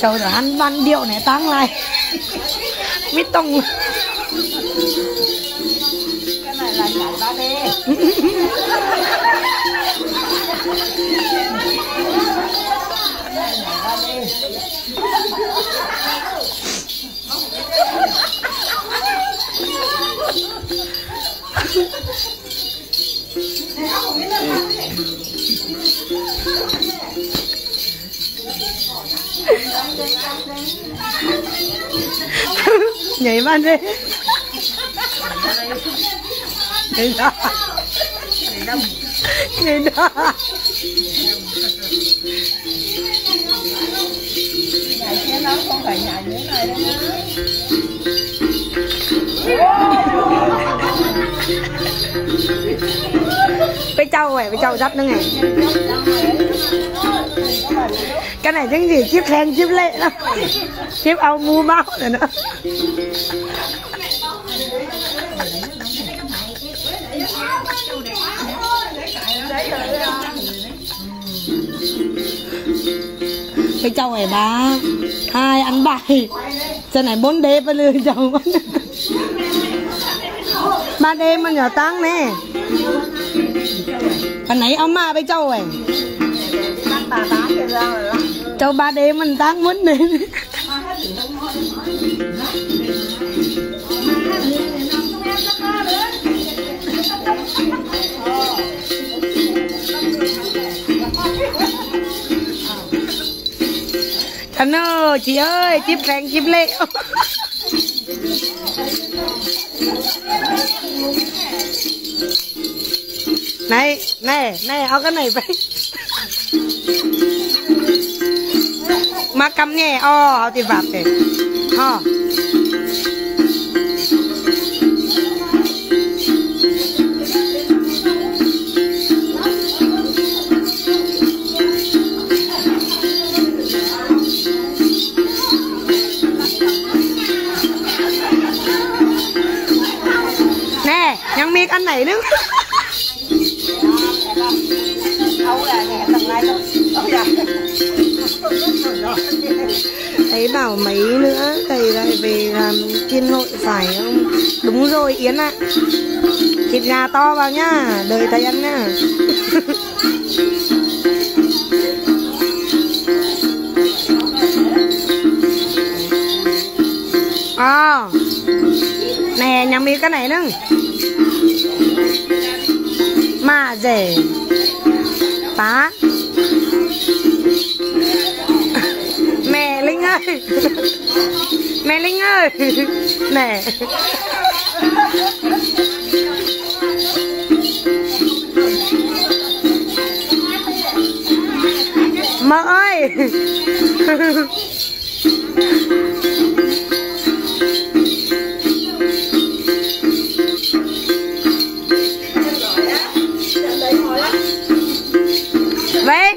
Trời ơi, ăn văn điệu này tăng lại Mít tông. Nhảy văn đi Nhảy đó Nhảy đó nhảy thế nó không phải nhảy như này đâu nhá Với châu này, bé châu dắt nữa này cái này chứng gì chiếc khen chiếc lệ lắm Chiếc ao mua máu rồi nữa Cái châu này ba, Hai ăn bài. Chân này bốn đêm phải lương châu ba đêm mà nhỏ tăng nè. Cái này ông ma với châu này cho ba đêm mình tán mít lên. Anh ơi, chị ơi, tiếp rèn tiếp lệ Này, này, này, áo cái này vậy. makamnya oh di vape oh nè nhân miết anh này nữa. Không là nhẹ tầng này thôi. Thấy bảo mấy nữa thầy lại về làm chiên nội phải không? Đúng rồi Yến ạ. Thịt gà to vào nhá, đợi thầy ăn nhá. À Nè, nhà mi cái này nữa. Mà rẻ Tá. Ơi Mẹ Linh ơi. Nè Mợ ơi. Vậy.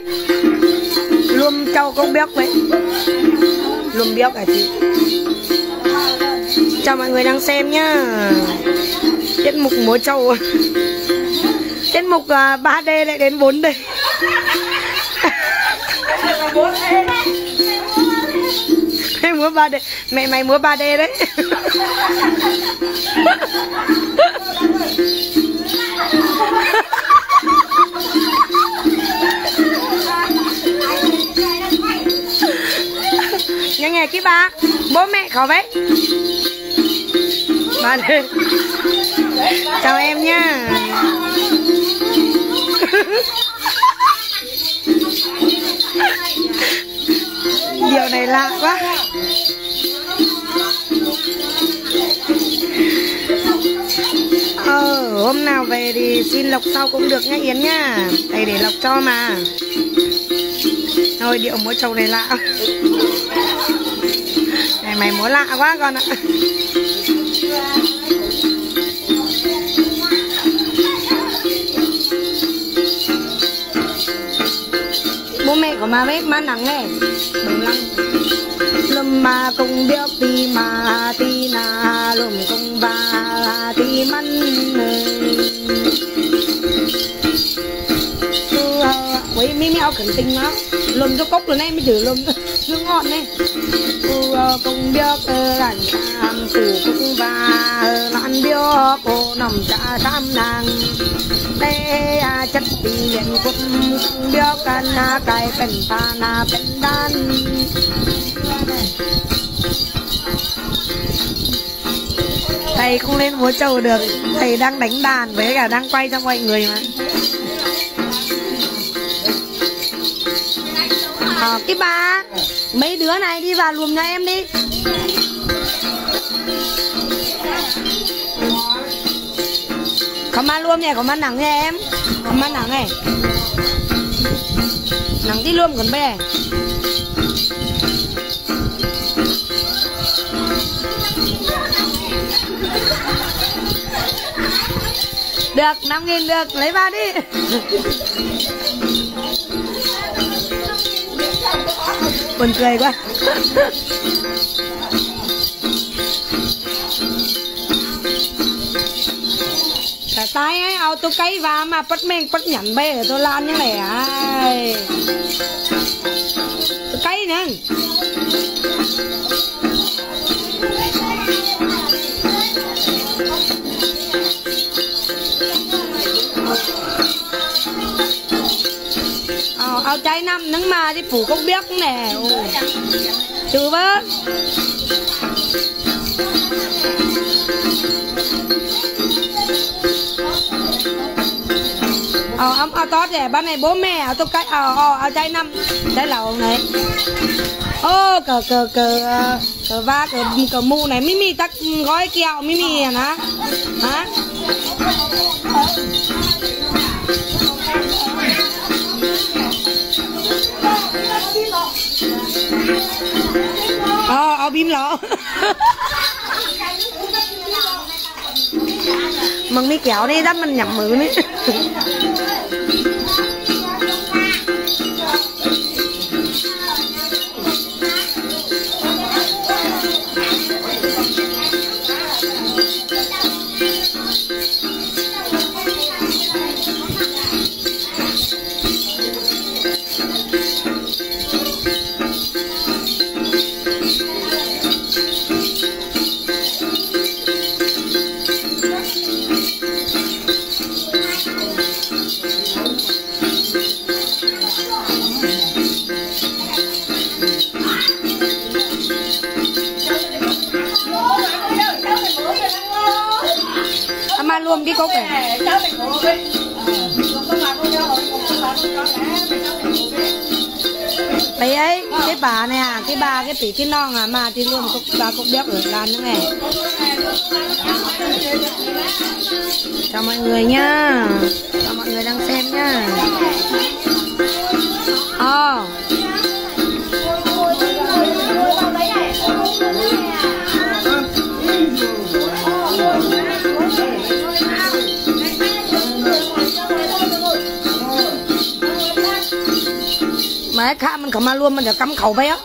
Luôn châu con biết vậy. Luôn béc cả chị? Chào mọi người đang xem nhá. Tiết mục múa trâu. Tiết mục à, uh, 3D lại đến 4D Mày múa 3D Mẹ mày múa 3D đấy. nhà chứ ba. Bố mẹ khỏi vậy. Ba đi chào em nha. Điều này lạ quá. Ờ hôm nào về thì xin lộc sau cũng được nhá yến nha. Đây để lộc cho mà. Thôi điệu múa trầu này lạ. Này mày múa lạ quá con ạ. Bố mẹ của mà biết má nặng nghe Đừng lăng. Lâm mà cùng biết đi mà đi na lùm cùng ba đi mắn Ui, mi mi ao tình lắm, Lùm cho cốc rồi này, mới thử lùm. Chưa ngon này Cô ờ, không biết lạnh tam Phủ cũng và nạn biết cô nằm trà tam nàng. Đây à chất tiền cũng biết cần na cái cần ta na cần đan. Thầy không lên múa trầu được. Thầy đang đánh đàn với cả đang quay cho mọi người mà. À, cái bà mấy đứa này đi vào luồng nhà em đi. Không ăn luôn nha không ăn nắng nha em. Không ăn nắng này. Nắng đi luôn còn bè. Được, 5 nghìn được, lấy vào đi. Buồn cười quá. Cả tay ấy, ao tôi cấy và mà bắt men bắt nhận bê rồi tôi lan như này ai Tôi cấy nè. Áo trái năm nắng mà đi phủ không biết nè. Ồ. Trừ bớt Ờ, ấm áo tốt rẻ ban này bố mẹ ao tôi cái ờ ờ, ờ áo trái năm. Đấy là ông này. Ô cờ cờ cờ ờ, cờ va cờ cờ mu này. Mimi tắt gói kẹo mimi à hả hả? Ờ ao bim lọ mừng mi kẹo đi đó mình nhậm mự nữa Luôn cái cốc này Đấy ấy, cái bà này à, cái bà cái tỷ cái non à mà thì luôn cốc bà cốc béo ở lan nữa này Chào mọi người nhá Chào mọi người đang xem nhá Ờ mà cái khác mình không ăn luôn mình จะ cắm khẩu bé ờ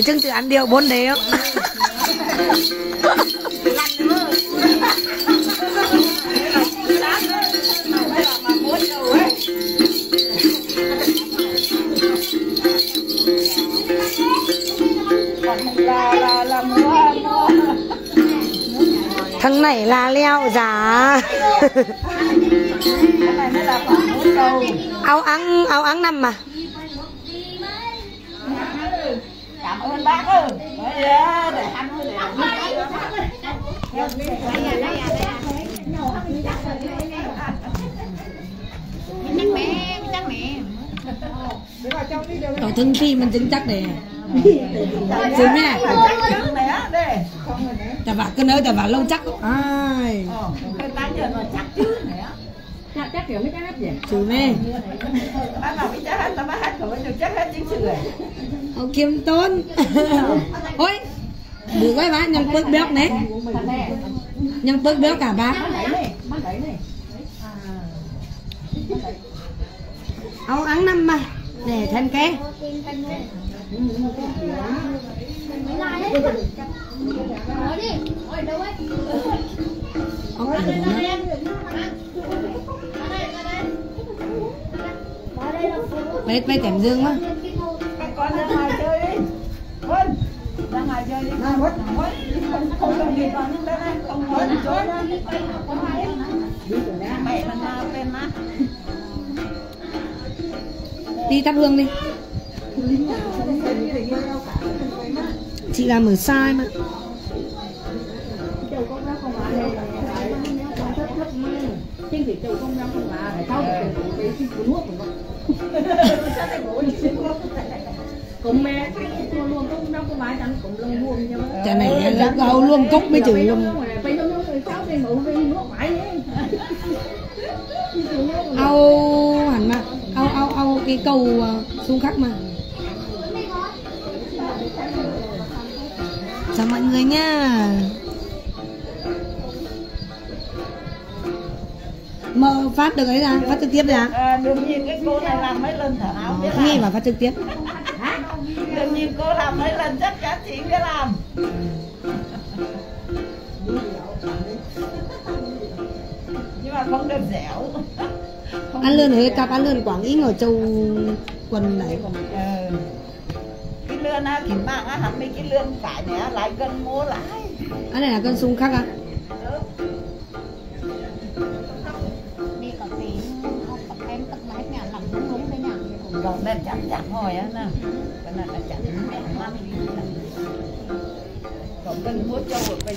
này chương trình ăn điệu bốn đế không? Thằng này là leo giả áo ăn áo ăn năm mà cảm ơn bác ơi để ăn thôi để ở thân khi mình chứng chắc để chứ mẹ Trắng né đây ta bảo cái nơi ta bảo lâu chắc. Ai cái tán giờ nó chắc chứ kiểu mấy cái hết vậy chứ mẹ bác nào biết chắc hết tao bác hết rồi được chắc hết chính sự rồi Ô kiêm tốn ôi được cái bác nhân bớt béo nè. Nhân bớt béo cả này áo ăn năm mà để thân cái áo ăn của bé bé kèm dương quá. Các con ra ngoài chơi đi. Vân ra ngoài chơi đi. Nào Vân không không cần gì còn nhưng đây. Không muốn chơi. Mẹ mình nào tên má. Đi thắp hương đi. Chị làm ở sai mà. Con ra phải con mà trên thị châu con ra không phải? Phải được cái cái cuốn con cũng mẹ chả này là gầu luôn cúc mới chửi luôn ao hẳn mà. Ao ao ao cái cầu uh, xung khắc mà. Chào mọi người nha mơ phát được ấy ra phát trực tiếp ra à, đương nhiên cái cô này làm mấy lần thở áo biết nghe vào phát trực tiếp. Đương nhiên cô làm mấy lần chắc chắn chị biết làm. Nhưng mà không được dẻo. Không ăn lươn dẻo. cặp ăn lươn quảng ý ở châu quần này. Ờ. cái lươn á thì mạng á hẳn mấy cái lươn phải này lại gần mua lại. Anh này là cân xung khắc à nhà nên chặt chặt hồi á nè cái này là chặt mẹ ngoan còn cần mua châu ở bên